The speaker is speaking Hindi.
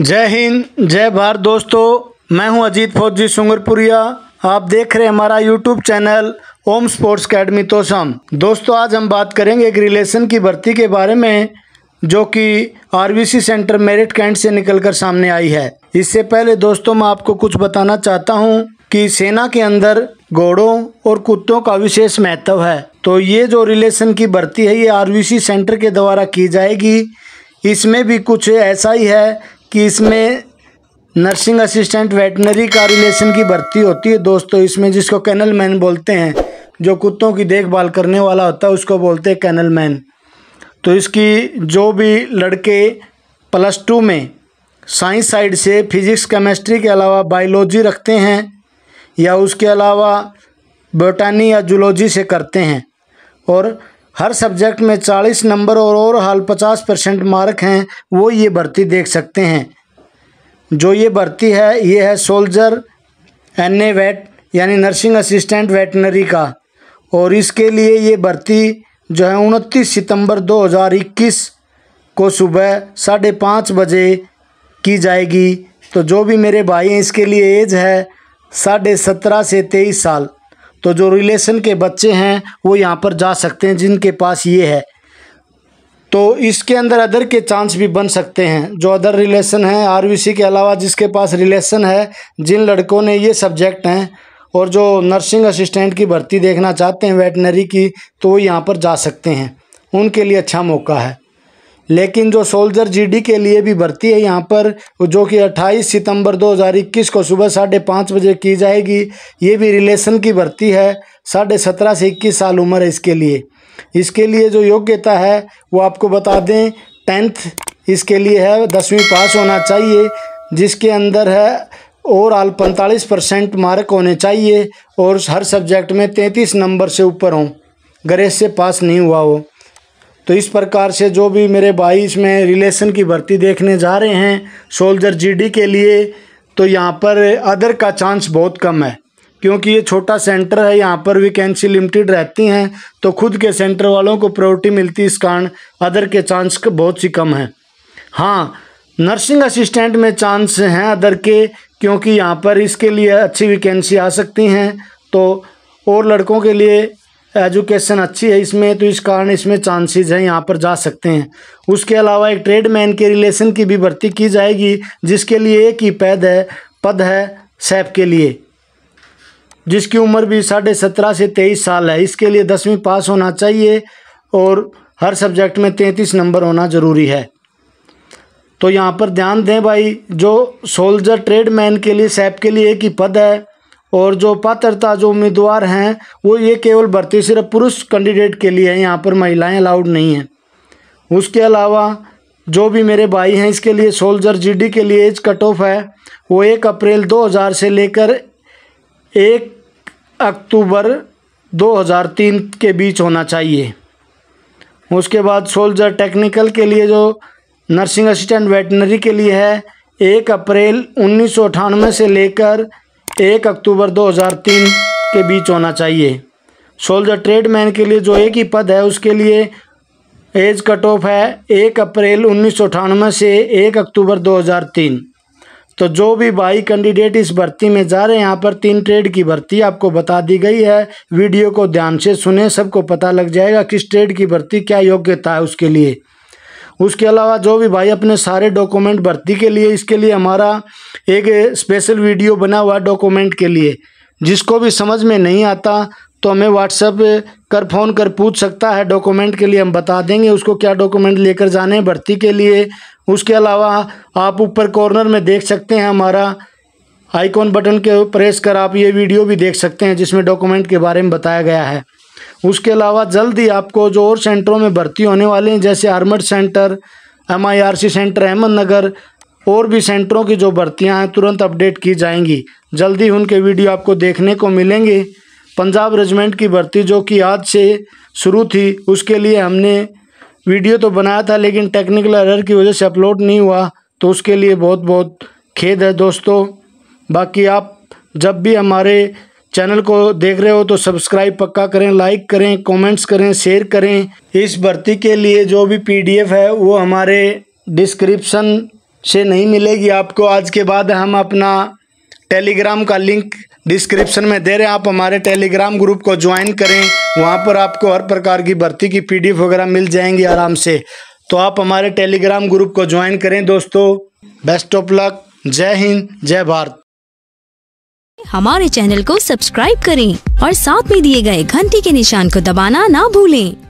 जय हिंद, जय भारत दोस्तों। मैं हूँ अजीत फौजी सुंगरपुरिया। आप देख रहे हैं हमारा YouTube channel Om sports academy तोसम। दोस्तों, आज हम बात करेंगे एक रिलेशन की भर्ती के बारे में, जो कि आरबीसी सेंटर मेरिट कैंट से निकलकर सामने आई है। इससे पहले दोस्तों, मैं आपको कुछ बताना चाहता हूँ कि सेना के अंदर घोड़ों और कुत्तों का विशेष महत्व है। तो ये जो रिलेशन की भर्ती है, ये आरबीसी सेंटर के द्वारा की जाएगी। इसमें भी कुछ ऐसा ही है कि इसमें नर्सिंग असिस्टेंट वेटनरी का रिलेशन की भर्ती होती है। दोस्तों, इसमें जिसको कैनल मैन बोलते हैं, जो कुत्तों की देखभाल करने वाला होता है, उसको बोलते हैं कैनल मैन तो इसकी जो भी लड़के प्लस टू में साइंस साइड से फिजिक्स केमिस्ट्री के अलावा बायोलॉजी रखते हैं, या उसके अलावा बोटानी या जूलॉजी से करते हैं, और हर सब्जेक्ट में चालीस नंबर और और हाल पचास परसेंट मार्क हैं, वो ये भर्ती देख सकते हैं। जो ये भर्ती है, ये है सोल्जर, एन ए वेट, यानी नर्सिंग असिस्टेंट वेटनरी का। और इसके लिए ये भर्ती जो है उनतीस सितंबर 2021 को सुबह साढ़े पाँच बजे की जाएगी। तो जो भी मेरे भाई हैं, इसके लिए एज है साढ़े सत्रह से तेईस साल। तो जो रिलेशन के बच्चे हैं, वो यहाँ पर जा सकते हैं, जिनके पास ये है। तो इसके अंदर अदर के चांस भी बन सकते हैं। जो अदर रिलेशन है आरबीसी के अलावा जिसके पास रिलेशन है, जिन लड़कों ने ये सब्जेक्ट हैं, और जो नर्सिंग असिस्टेंट की भर्ती देखना चाहते हैं वेटनरी की तो वो यहाँ पर जा सकते हैं। उनके लिए अच्छा मौका है। लेकिन जो सोल्जर जीडी के लिए भी भर्ती है यहाँ पर, जो कि 28 सितंबर 2021 को सुबह साढ़े पाँच बजे की जाएगी, ये भी रिलेशन की भर्ती है, साढ़े सत्रह से इक्कीस साल उम्र है इसके लिए। इसके लिए जो योग्यता है, वो आपको बता दें, टेंथ इसके लिए है, दसवीं पास होना चाहिए, जिसके अंदर है ओवरऑल पैंतालीस परसेंट मार्क होने चाहिए, और हर सब्जेक्ट में तैंतीस नंबर से ऊपर हों ग्रेस से पास नहीं हुआ हो। तो इस प्रकार से जो भी मेरे भाई इसमें रिलेशन की भर्ती देखने जा रहे हैं सोल्जर जीडी के लिए तो यहाँ पर अदर का चांस बहुत कम है। क्योंकि ये छोटा सेंटर है, यहाँ पर वैकेंसी लिमिटेड रहती हैं तो खुद के सेंटर वालों को प्रायोरिटी मिलती इस कारण अदर के चांस बहुत सी कम है। हाँ नर्सिंग असिस्टेंट में चांस हैं अदर के, क्योंकि यहाँ पर इसके लिए अच्छी वैकेंसी आ सकती हैं तो और लड़कों के लिए एजुकेशन अच्छी है इसमें तो इस कारण इसमें चांसेस हैं, यहाँ पर जा सकते हैं। उसके अलावा एक ट्रेड मैन के रिलेशन की भी भर्ती की जाएगी, जिसके लिए एक ही पद है पद है सैप के लिए। जिसकी उम्र भी साढ़े सत्रह से तेईस साल है, इसके लिए दसवीं पास होना चाहिए, और हर सब्जेक्ट में तैंतीस नंबर होना ज़रूरी है। तो यहाँ पर ध्यान दें भाई, जो सोल्जर ट्रेड मैन के लिए सैप के लिए एक ही पद है और जो पात्रता, जो उम्मीदवार हैं, वो ये केवल भर्ती सिर्फ़ पुरुष कैंडिडेट के लिए है, यहाँ पर महिलाएँ अलाउड नहीं हैं। उसके अलावा, जो भी मेरे भाई हैं, इसके लिए सोल्जर जीडी के लिए एज कट ऑफ़ है। वो एक अप्रैल 2000 से लेकर एक अक्टूबर 2003 के बीच होना चाहिए। उसके बाद सोल्जर टेक्निकल के लिए जो नर्सिंग असिस्टेंट वेटनरी के लिए है, एक अप्रैल उन्नीस सौ अठानवे से लेकर एक अक्टूबर 2003 के बीच होना चाहिए। सोल्जर ट्रेडमैन के लिए जो एक ही पद है, उसके लिए एज कट ऑफ़ है एक अप्रैल उन्नीस सौ अठानवे से एक अक्टूबर 2003 तो जो भी भाई कैंडिडेट इस भर्ती में जा रहे हैं, यहाँ पर तीन ट्रेड की भर्ती आपको बता दी गई है। वीडियो को ध्यान से सुने, सबको पता लग जाएगा किस ट्रेड की भर्ती क्या योग्यता है उसके लिए। उसके अलावा जो भी भाई अपने सारे डॉक्यूमेंट भर्ती के लिए, इसके लिए हमारा एक स्पेशल वीडियो बना हुआ डॉक्यूमेंट के लिए। जिसको भी समझ में नहीं आता तो हमें व्हाट्सएप कर फ़ोन कर पूछ सकता है डॉक्यूमेंट के लिए। हम बता देंगे उसको क्या डॉक्यूमेंट लेकर जाने हैं भर्ती के लिए। उसके अलावा आप ऊपर कॉर्नर में देख सकते हैं हमारा आइकॉन बटन के प्रेस कर, आप ये वीडियो भी देख सकते हैं, जिसमें डॉक्यूमेंट के बारे में बताया गया है। उसके अलावा जल्द ही आपको जो और सेंटरों में भर्ती होने वाले हैं, जैसे armed centre M I R C centre Ahmednagar और भी सेंटरों की जो भर्तियाँ हैं, तुरंत अपडेट की जाएँगी। जल्दी उनके वीडियो आपको देखने को मिलेंगे। पंजाब रेजिमेंट की भर्ती जो कि आज से शुरू थी, उसके लिए हमने वीडियो तो बनाया था, लेकिन टेक्निकल एरर की वजह से अपलोड नहीं हुआ तो उसके लिए बहुत बहुत खेद है दोस्तों। बाकी आप जब भी हमारे चैनल को देख रहे हो तो सब्सक्राइब पक्का करें लाइक करें कमेंट्स करें शेयर करें। इस भर्ती के लिए जो भी पीडीएफ है, वो हमारे डिस्क्रिप्शन से नहीं मिलेगी। आपको आज के बाद हम अपना टेलीग्राम का लिंक डिस्क्रिप्शन में दे रहे हैं। आप हमारे टेलीग्राम ग्रुप को ज्वाइन करें। वहाँ पर आपको हर प्रकार की भर्ती की पीडीएफ वगैरह मिल जाएँगी आराम से। तो आप हमारे टेलीग्राम ग्रुप को ज्वाइन करें। दोस्तों बेस्ट ऑफ़ लक जय हिंद, जय भारत। हमारे चैनल को सब्सक्राइब करें और साथ में दिए गए घंटी के निशान को दबाना ना भूलें।